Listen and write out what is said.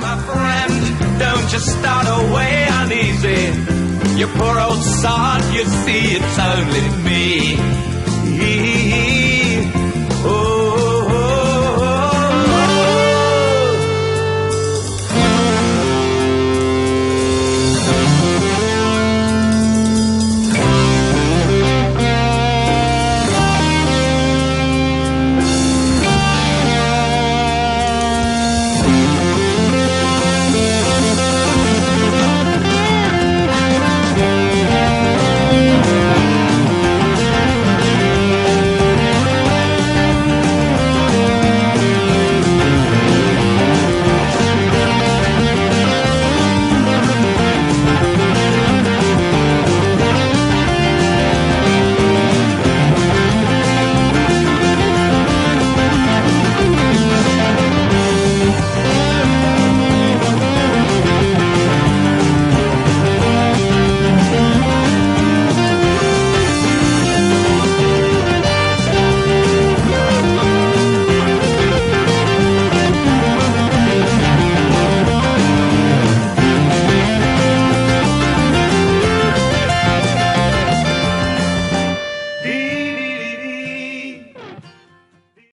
my friend. Don't you start away uneasy. You poor old sod, you see it's only me.